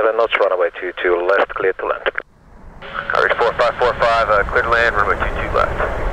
seven knots, runway 22 left, clear to land. Courage 4545, uh, clear to land, runway 22 left.